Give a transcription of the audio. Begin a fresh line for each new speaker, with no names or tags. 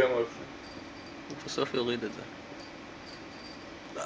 יפה מאוד.
הוא בסוף יוריד את זה. לא.